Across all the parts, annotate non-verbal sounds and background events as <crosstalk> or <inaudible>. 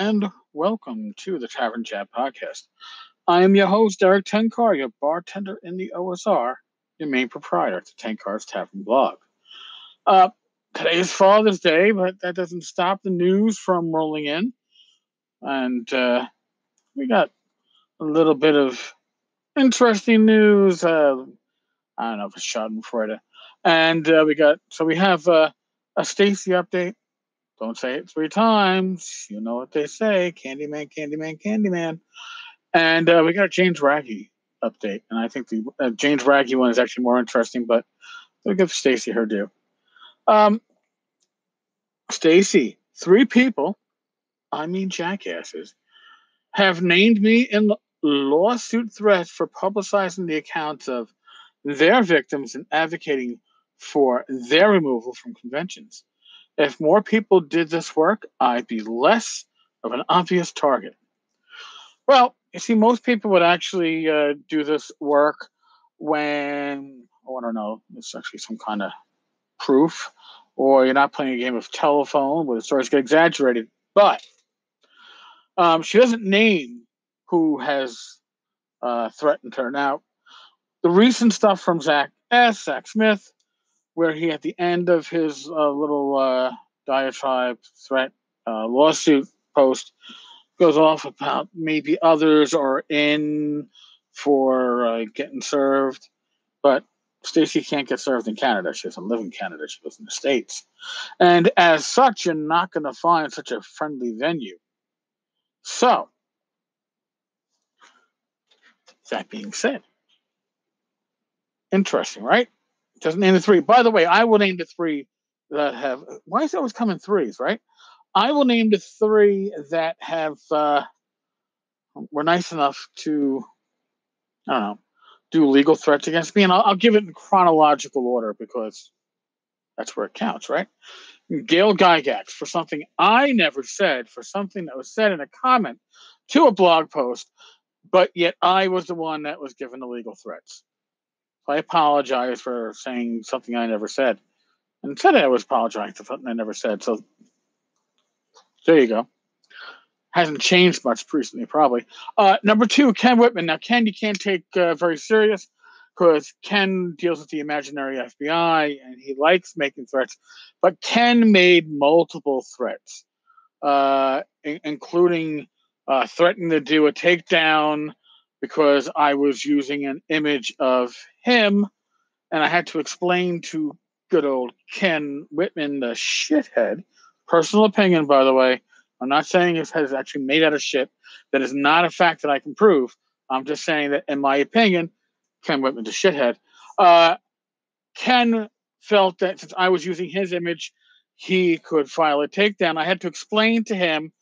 And welcome to the Tavern Chat podcast. I am your host, Erik Tenkar, your bartender in the OSR, your main proprietor at the Tenkar's Tavern blog. Uh, today is Father's Day, but that doesn't stop the news from rolling in. And uh, we got a little bit of interesting news. Uh, I don't know if it's Schadenfreude. And uh, we got, so we have uh, a Stacy update don't say it three times. You know what they say Candyman, Candyman, Candyman. And uh, we got a James Raggi update. And I think the uh, James Raggi one is actually more interesting, but we'll give Stacy her due. Um, Stacy, three people, I mean jackasses, have named me in lawsuit threats for publicizing the accounts of their victims and advocating for their removal from conventions. If more people did this work, I'd be less of an obvious target. Well, you see, most people would actually uh, do this work when, oh, I don't know, it's actually some kind of proof, or you're not playing a game of telephone where the stories get exaggerated. But um, she doesn't name who has uh, threatened her. Now, the recent stuff from Zach S. Zach Smith where he, at the end of his uh, little uh, diatribe threat uh, lawsuit post, goes off about maybe others are in for uh, getting served, but Stacy can't get served in Canada. She doesn't live in Canada. She lives in the States. And as such, you're not going to find such a friendly venue. So, that being said, interesting, right? Doesn't name the three. By the way, I will name the three that have. Why is it always coming threes, right? I will name the three that have uh, were nice enough to, I don't know, do legal threats against me, and I'll, I'll give it in chronological order because that's where it counts, right? Gail Gygax for something I never said, for something that was said in a comment to a blog post, but yet I was the one that was given the legal threats. I apologize for saying something I never said. And said I was apologizing for something I never said. So there you go. Hasn't changed much recently, probably. Uh, number two, Ken Whitman. Now, Ken, you can't take uh, very serious because Ken deals with the imaginary FBI and he likes making threats. But Ken made multiple threats, uh, I- including uh, threatening to do a takedown because I was using an image of him, and I had to explain to good old Ken Whitman, the shithead. Personal opinion, by the way. I'm not saying head is actually made out of shit. That is not a fact that I can prove. I'm just saying that, in my opinion, Ken Whitman's a shithead. Uh, Ken felt that since I was using his image, he could file a takedown. I had to explain to him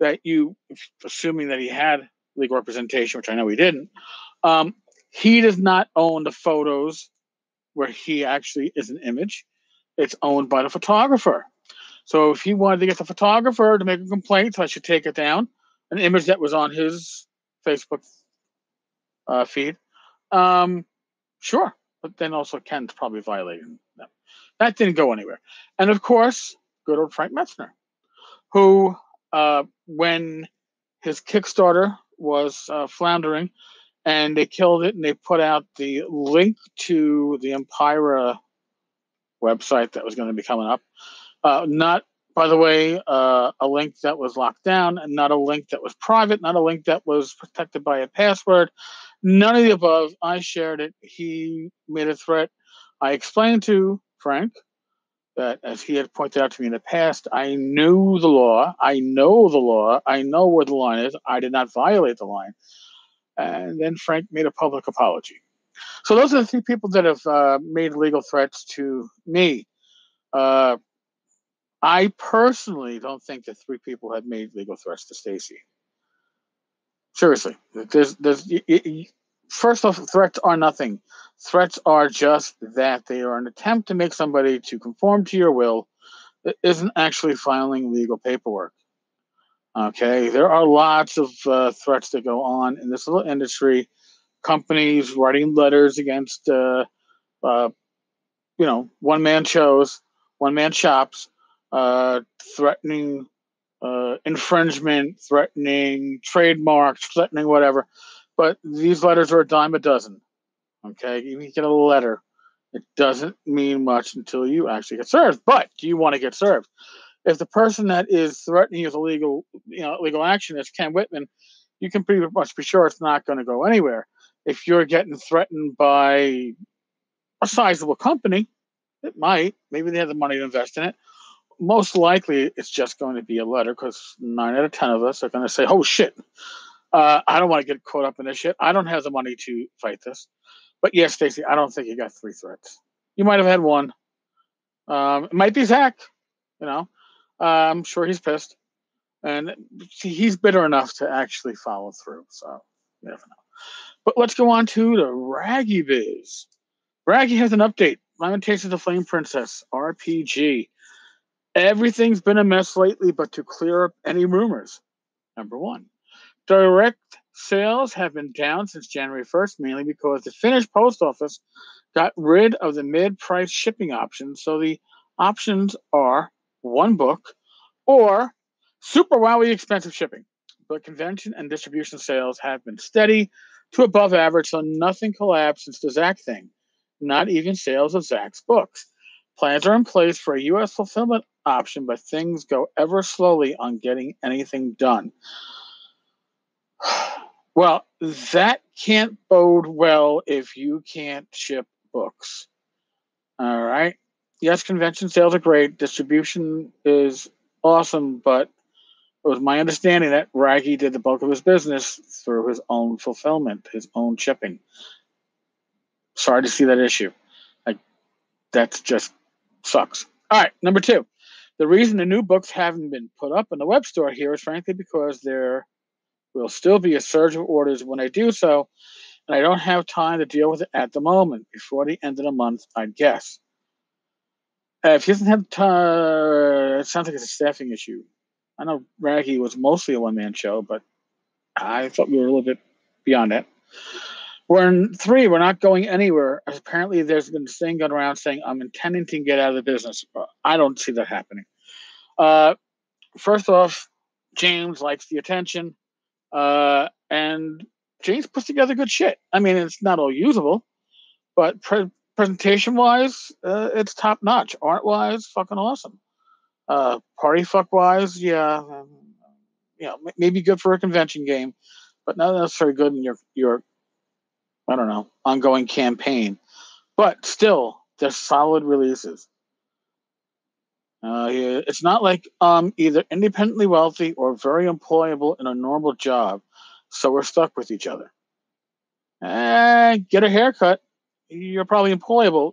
that you, assuming that he had legal representation, which I know he didn't, um, he does not own the photos where he actually is an image. It's owned by the photographer. So if he wanted to get the photographer to make a complaint, so I should take it down, an image that was on his Facebook uh, feed, um, sure. But then also Ken's probably violating them. That didn't go anywhere. And of course, good old Frank Mentzer, who, uh, when his Kickstarter was uh, floundering, and they killed it, and they put out the link to the Empyrea website that was going to be coming up. Uh, not, by the way, uh, a link that was locked down, and not a link that was private, not a link that was protected by a password. None of the above. I shared it. He made a threat. I explained to Frank that, as he had pointed out to me in the past, I knew the law. I know the law. I know where the line is. I did not violate the line. And then Frank made a public apology. So those are the three people that have uh, made legal threats to me. Uh, I personally don't think that three people have made legal threats to Stacy. Seriously, there's, there's, first off, threats are nothing. Threats are just that they are an attempt to make somebody to conform to your will that isn't actually filing legal paperwork. Okay, there are lots of uh, threats that go on in this little industry. Companies writing letters against, uh, uh, you know, one man shows, one man shops, uh, threatening uh, infringement, threatening trademarks, threatening whatever. But these letters are a dime a dozen. Okay, you get a letter. It doesn't mean much until you actually get served. But do you want to get served? If the person that is threatening you with a legal, you know, legal action is Ken Whitman, you can pretty much be sure it's not going to go anywhere. If you're getting threatened by a sizable company, it might. Maybe they have the money to invest in it. Most likely, it's just going to be a letter because nine out of ten of us are going to say, "Oh shit, uh, I don't want to get caught up in this shit. I don't have the money to fight this." But yes, Stacy, I don't think you got three threats. You might have had one. Um, it might be Zach. You know, uh, I'm sure he's pissed, and he's bitter enough to actually follow through. So you never know. But let's go on to the Raggi Biz. Raggi has an update. Lamentations of the Flame Princess RPG. Everything's been a mess lately, but to clear up any rumors. Number one, direct sales have been down since January 1st, mainly because the Finnish post office got rid of the mid price shipping option. So the options are one book or super wildly expensive shipping. But convention and distribution sales have been steady to above average, so nothing collapsed since the Zach thing not even sales of Zach's books. Plans are in place for a U.S. fulfillment option, but things go ever slowly on getting anything done. Well, that can't bode well if you can't ship books. All right. Yes, convention sales are great. Distribution is awesome, but it was my understanding that Raggi did the bulk of his business through his own fulfillment, his own shipping. Sorry to see that issue. Like that's just sucks. All right, number two. The reason the new books haven't been put up in the web store here is frankly because there will still be a surge of orders when I do so, and I don't have time to deal with it at the moment. Before the end of the month, I'd guess. Uh, if he doesn't have time, it sounds like it's a staffing issue. I know Raggi was mostly a one man show, but I thought we were a little bit beyond that. We're in three. We're not going anywhere. Apparently, there's been this thing going around saying I'm intending to get out of the business. I don't see that happening. Uh, first off, James likes the attention, uh, and James puts together good shit. I mean, it's not all usable, but pre- presentation wise, uh, it's top notch. Art wise, fucking awesome. Uh, party fuck wise, yeah, um, you know, maybe good for a convention game, but not necessarily good in your your I don't know, ongoing campaign. But still, they're solid releases. Uh, it's not like um either independently wealthy or very employable in a normal job, so we're stuck with each other. Eh, get a haircut. You're probably employable.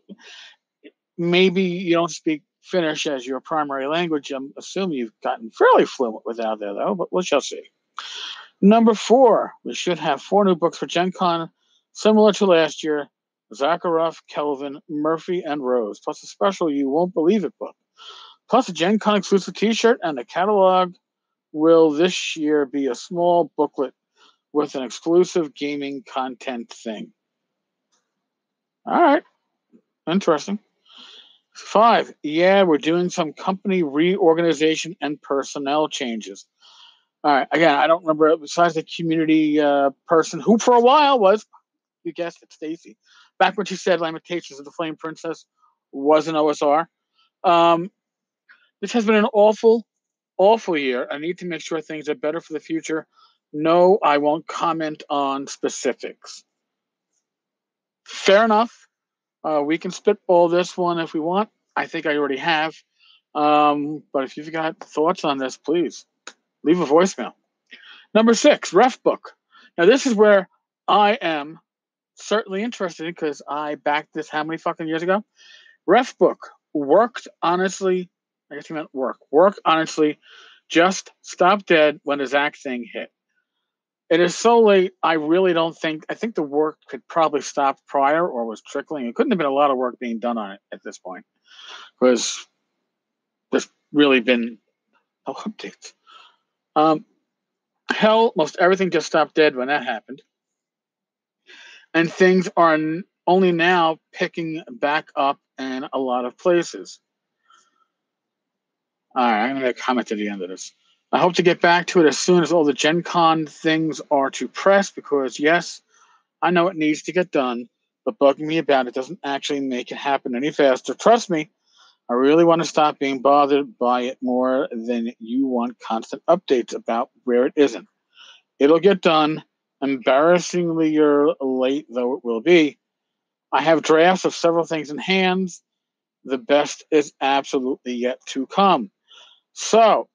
Maybe you don't speak Finnish as your primary language. I'm assuming you've gotten fairly fluent without there, though, but we shall see. Number four, we should have four new books for Gen Con Similar to last year, Zzarchov, Kelvin, Murphy, and Rose, plus a special You Won't Believe It book, plus a Gen Con exclusive t shirt, and the catalog will this year be a small booklet with an exclusive gaming content thing. All right. Interesting. Five, yeah, we're doing some company reorganization and personnel changes. All right. Again, I don't remember, besides the community uh, person who for a while was you guessed it, Stacy. Back when she said Lamentations of the Flame Princess was an OSR. Um, this has been an awful, awful year. I need to make sure things are better for the future. No, I won't comment on specifics. Fair enough. Uh, we can spitball this one if we want. I think I already have. Um, but if you've got thoughts on this, please leave a voicemail. Number six, ref book. Now, this is where I am certainly interested because I backed this how many fucking years ago? Ref book worked honestly. I guess he meant work. Work honestly. Just stopped dead when the Zach thing hit. It is so late. I really don't think. I think the work could probably stop prior or was trickling. It couldn't have been a lot of work being done on it at this point because there's really been no <laughs> updates. Um, hell, most everything just stopped dead when that happened and things are only now picking back up in a lot of places. All right, I'm going to comment at the end of this. I hope to get back to it as soon as all the Gen Con things are to press because, yes, I know it needs to get done, but bugging me about it doesn't actually make it happen any faster. Trust me, I really want to stop being bothered by it more than you want constant updates about where it isn't. It'll get done. Embarrassingly you're late though it will be. I have drafts of several things in hands. The best is absolutely yet to come. So,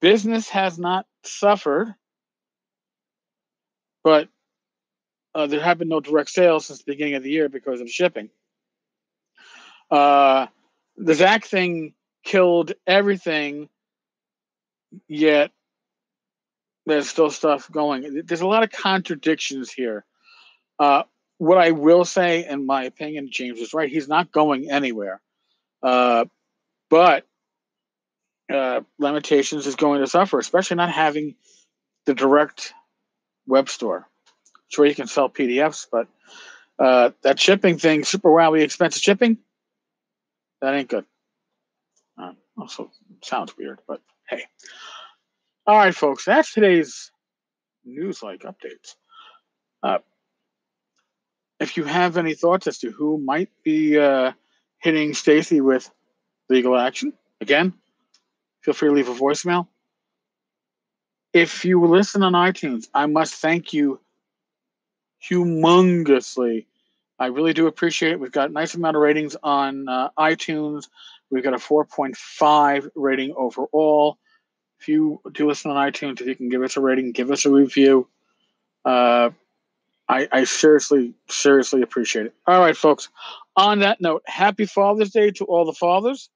business has not suffered, but uh, there have been no direct sales since the beginning of the year because of shipping. Uh, the Zach thing killed everything, yet there's still stuff going. There's a lot of contradictions here. Uh, what I will say, in my opinion, James is right. He's not going anywhere. Uh, but uh, limitations is going to suffer, especially not having the direct web store. Sure, you can sell PDFs, but uh, that shipping thing, super wildly expensive shipping, that ain't good. Uh, also sounds weird, but hey. All right, folks, that's today's news like updates. Uh, if you have any thoughts as to who might be uh, hitting Stacy with legal action, again, feel free to leave a voicemail. If you listen on iTunes, I must thank you humongously. I really do appreciate it. We've got a nice amount of ratings on uh, iTunes. We've got a 4.5 rating overall. If you do listen on iTunes, if you can give us a rating, give us a review. Uh, I, I seriously, seriously appreciate it. All right, folks. On that note, happy Father's Day to all the fathers.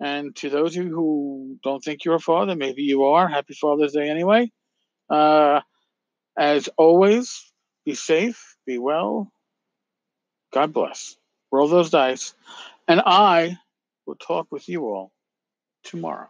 And to those of you who don't think you're a father, maybe you are. Happy Father's Day anyway. Uh, as always, be safe, be well. God bless. Roll those dice. And I will talk with you all tomorrow.